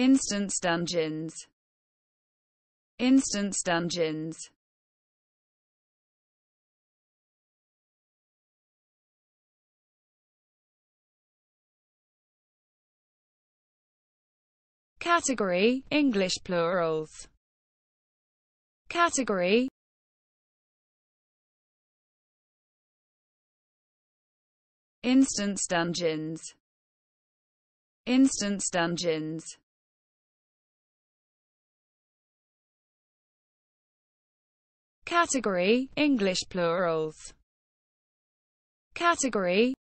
Instance dungeons. Instance dungeons. Category, English plurals. Category Instance dungeons. Instance dungeons. Category, English plurals. Category